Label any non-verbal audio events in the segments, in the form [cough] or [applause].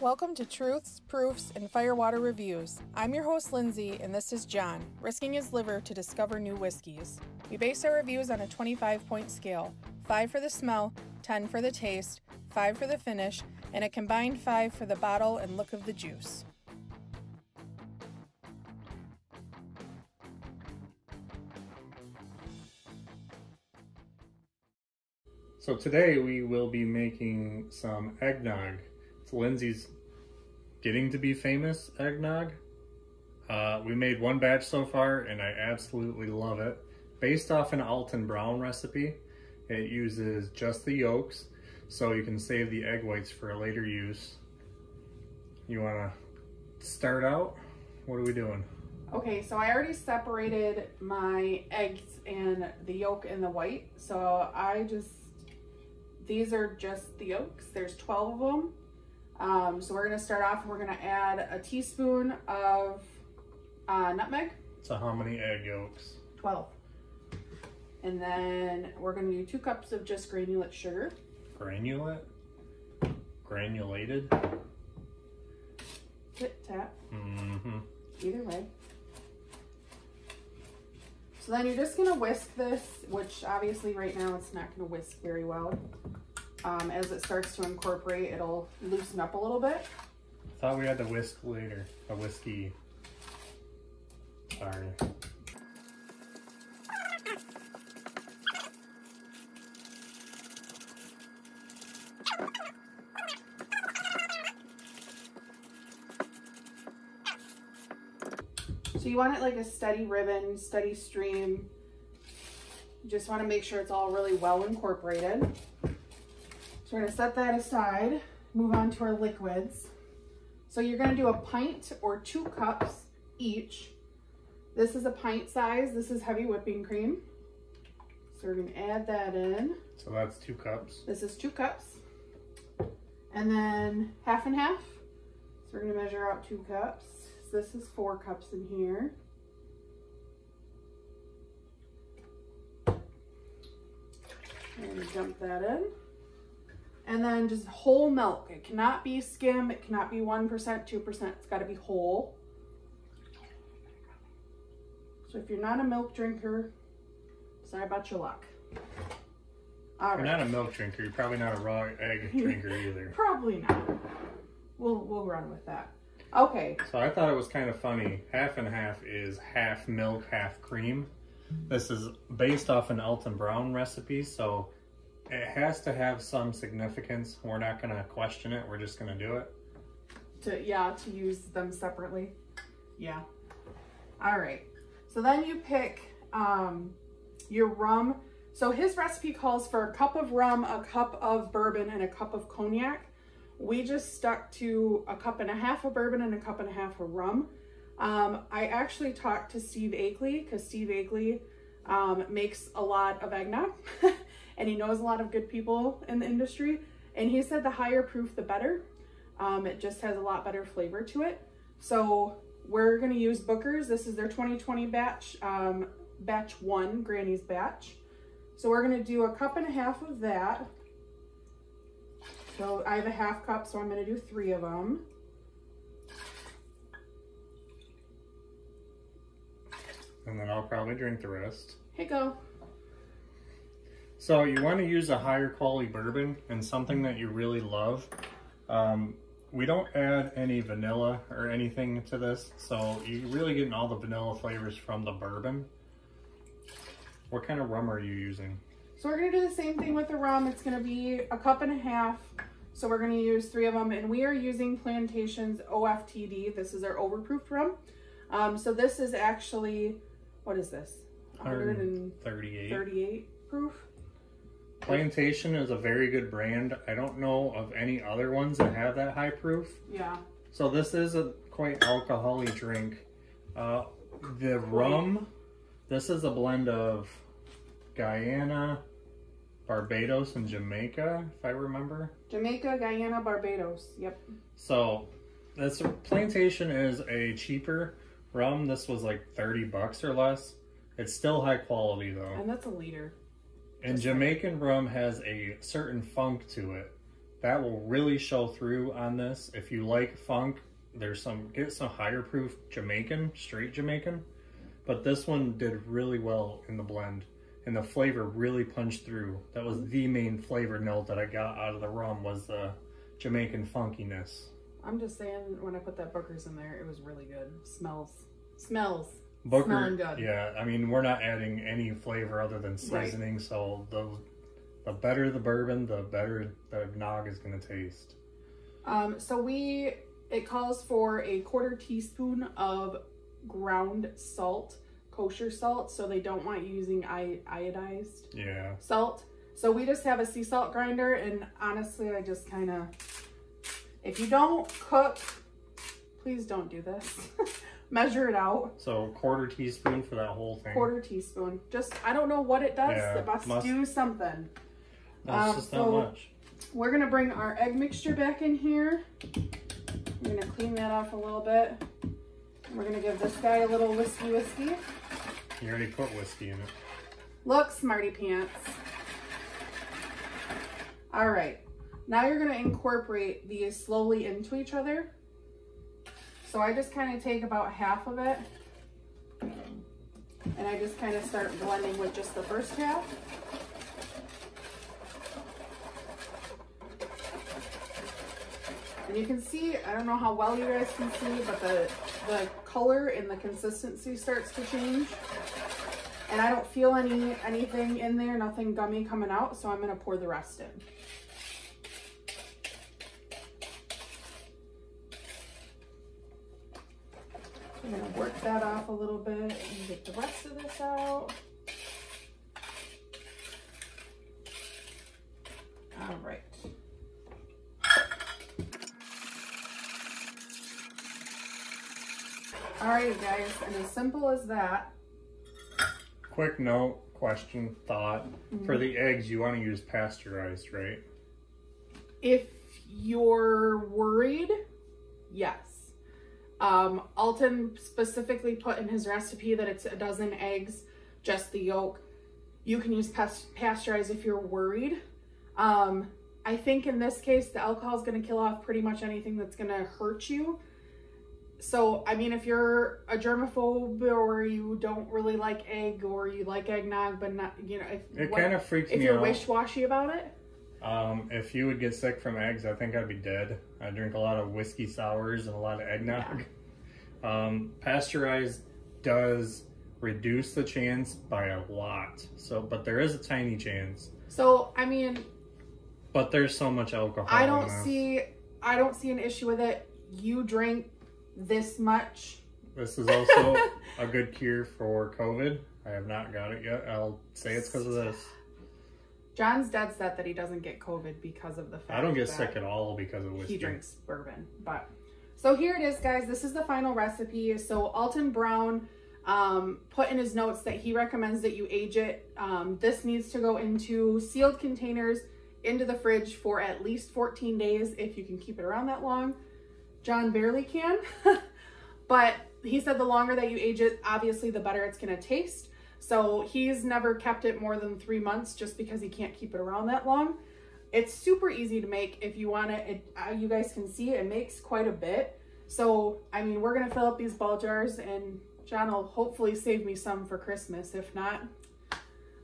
Welcome to Truths, Proofs, and Firewater Reviews. I'm your host, Lindsey, and this is Jon, risking his liver to discover new whiskeys. We base our reviews on a 25 point scale 5 for the smell, 10 for the taste, 5 for the finish, and a combined 5 for the bottle and look of the juice. So today we will be making some eggnog. Lindsey's getting to be famous eggnog. Uh, we made one batch so far and I absolutely love it. Based off an Alton Brown recipe, it uses just the yolks so you can save the egg whites for a later use. You wanna start out? What are we doing? Okay, so I already separated my eggs and the yolk and the white. So I just these are just the yolks. There's 12 of them. Um, so we're gonna start off we're gonna add a teaspoon of uh, nutmeg. So how many egg yolks? 12. And then we're gonna do two cups of just granulate sugar. Granulate? Granulated? Tit tap. Mm-hmm. Either way. So then you're just gonna whisk this, which obviously right now it's not gonna whisk very well. Um, as it starts to incorporate, it'll loosen up a little bit. I Thought we had the whisk later. A whiskey. Sorry. So you want it like a steady ribbon, steady stream. You just want to make sure it's all really well incorporated. So we're gonna set that aside, move on to our liquids. So you're gonna do a pint or two cups each. This is a pint size. This is heavy whipping cream. So we're gonna add that in. So that's two cups. This is two cups. And then half and half. So we're gonna measure out two cups. So this is four cups in here. Gonna dump that in. And then just whole milk. It cannot be skim. It cannot be 1%, 2%. It's got to be whole. So if you're not a milk drinker, sorry about your luck. All you're right. not a milk drinker. You're probably not a raw egg [laughs] drinker either. probably not. We'll, we'll run with that. Okay. So I thought it was kind of funny. Half and half is half milk, half cream. This is based off an Alton Brown recipe, so it has to have some significance. We're not going to question it. We're just going to do it. To Yeah, to use them separately. Yeah. All right. So then you pick um, your rum. So his recipe calls for a cup of rum, a cup of bourbon, and a cup of cognac. We just stuck to a cup and a half of bourbon and a cup and a half of rum. Um, I actually talked to Steve Akley because Steve Akley um, makes a lot of eggnog. [laughs] and he knows a lot of good people in the industry. And he said the higher proof, the better. Um, it just has a lot better flavor to it. So we're gonna use Booker's. This is their 2020 batch, um, batch one, Granny's batch. So we're gonna do a cup and a half of that. So I have a half cup, so I'm gonna do three of them. And then I'll probably drink the rest. Here go. So you want to use a higher quality bourbon and something that you really love. Um, we don't add any vanilla or anything to this, so you're really getting all the vanilla flavors from the bourbon. What kind of rum are you using? So we're gonna do the same thing with the rum. It's gonna be a cup and a half. So we're gonna use three of them and we are using Plantation's OFTD. This is our overproof rum. Um, so this is actually, what is this? 138. 38 proof. Plantation is a very good brand. I don't know of any other ones that have that high proof. Yeah. So this is a quite alcoholic drink. Uh, the rum, this is a blend of Guyana, Barbados, and Jamaica, if I remember. Jamaica, Guyana, Barbados. Yep. So this plantation is a cheaper rum. This was like 30 bucks or less. It's still high quality though. And that's a liter. And Jamaican rum has a certain funk to it that will really show through on this. If you like funk, there's some get some higher proof Jamaican, straight Jamaican. But this one did really well in the blend and the flavor really punched through. That was the main flavor note that I got out of the rum was the Jamaican funkiness. I'm just saying, when I put that Booker's in there, it was really good. Smells, smells, Booker, yeah. I mean, we're not adding any flavor other than seasoning, so the the better the bourbon, the better the nog is going to taste. Um, so we it calls for a quarter teaspoon of ground salt, kosher salt, so they don't want you using iodized Yeah. salt. So we just have a sea salt grinder, and honestly, I just kind of, if you don't cook, please don't do this. [laughs] Measure it out. So quarter teaspoon for that whole thing. Quarter teaspoon. Just, I don't know what it does. Yeah, it must, must- do something. It's um, just so- not much. We're gonna bring our egg mixture back in here. I'm gonna clean that off a little bit. We're gonna give this guy a little whiskey whiskey. You already put whiskey in it. Look, smarty pants. All right, now you're gonna incorporate these slowly into each other. So I just kind of take about half of it and I just kind of start blending with just the first half. And you can see, I don't know how well you guys can see, but the, the color and the consistency starts to change. And I don't feel any anything in there, nothing gummy coming out, so I'm gonna pour the rest in. I'm gonna work that off a little bit and get the rest of this out. All right. All right, guys, and as simple as that, Quick note, question, thought. For Mm-hmm. the eggs, you want to use pasteurized, right? if you're worried, yes. Um, Alton specifically put in his recipe that it's a dozen eggs, just the yolk. You can use pas- pasteurized if you're worried. Um, I think in this case, the alcohol is going to kill off pretty much anything that's going to hurt you. So, I mean, if you're a germaphobe or you don't really like egg or you like eggnog, but not, you know, if, It kind of freaks if me you're out. wish washy about it, Um, if you would get sick from eggs, I think I'd be dead. I drink a lot of whiskey sours and a lot of eggnog. Um, pasteurized does reduce the chance by a lot. So, but there is a tiny chance. so I mean, But there's so much alcohol. I don't see I don't see an issue with it. You drink this much. This is also [laughs] a good cure for COVID. I have not got it yet. I'll say it's because of this. Jon's dead set that he doesn't get COVID because of the fact I don't get sick at all because of whiskey. he drinks bourbon. But so here it is, guys. This is the final recipe. So Alton Brown um, put in his notes that he recommends that you age it. Um, this needs to go into sealed containers into the fridge for at least 14 days if you can keep it around that long. Jon barely can, [laughs] but he said the longer that you age it, obviously the better it's going to taste. So he's never kept it more than three months just because he can't keep it around that long. It's super easy to make if you want it. it uh, you guys can see it makes quite a bit. So, I mean, we're going to fill up these ball jars and Jon will hopefully save me some for Christmas. If not,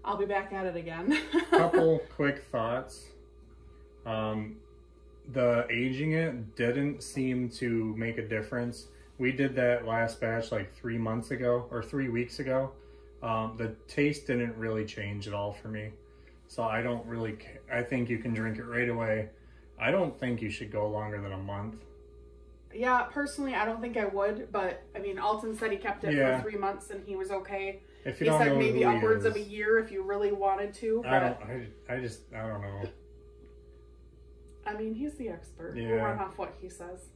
I'll be back at it again. [laughs] Couple quick thoughts. Um, the aging it didn't seem to make a difference. We did that last batch like three months ago or three weeks ago. Um, the taste didn't really change at all for me. So I don't really, ca- I think you can drink it right away. I don't think you should go longer than a month. yeah, personally, I don't think I would, but I mean, Alton said he kept it Yeah. for three months and he was okay. If He you don't said know maybe he upwards of a year if you really wanted to. I don't, I, I just, I don't know. I mean, he's the expert. We'll Yeah. run off what he says.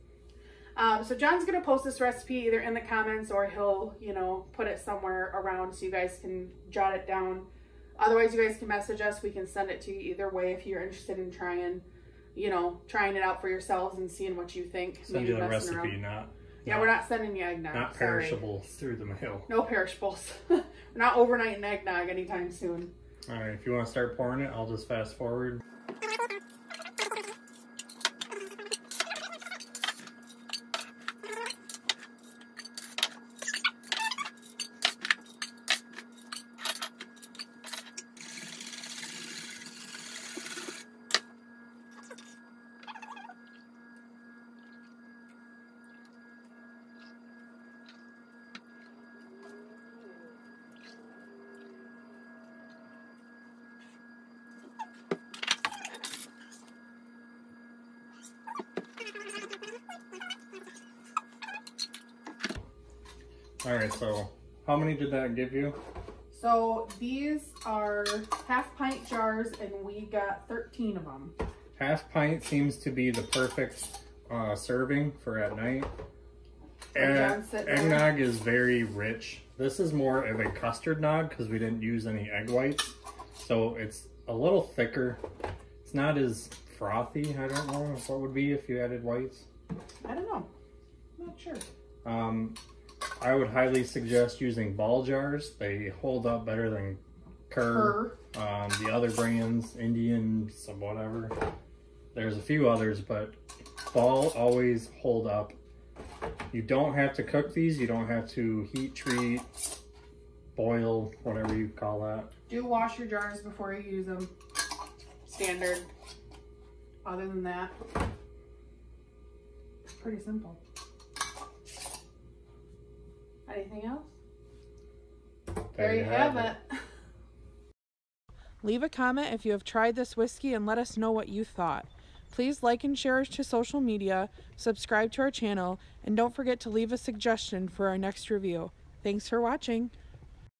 Um, so Jon's gonna post this recipe either in the comments or he'll, you know, put it somewhere around so you guys can jot it down. Otherwise, you guys can message us. We can send it to you either way if you're interested in trying, you know, trying it out for yourselves and seeing what you think. Send maybe you the recipe, around. not, Yeah, we're not sending you eggnog. not sorry. through the mail. No perishables. [laughs] we're not overnighting eggnog anytime soon. All right, if you want to start pouring it, I'll just fast forward. All right, so how many did that give you? So these are half pint jars and we got 13 of them. Half pint seems to be the perfect uh, serving for at night. Egg, eggnog is very rich. This is more of a custard nog because we didn't use any egg whites. So it's a little thicker. It's not as frothy. I don't know what would be if you added whites. I don't know. I'm not sure. Um, I would highly suggest using ball jars. They hold up better than Kerr. Um, the other brands, Indian, some whatever. There's a few others, but ball always hold up. You don't have to cook these. You don't have to heat treat, boil, whatever you call that. Do wash your jars before you use them. Standard. Other than that, it's pretty simple. Anything else? There, there you have, have it. it. [laughs] Leave a comment if you have tried this whiskey and let us know what you thought. Please like and share to social media, subscribe to our channel, and don't forget to leave a suggestion for our next review. Thanks for watching.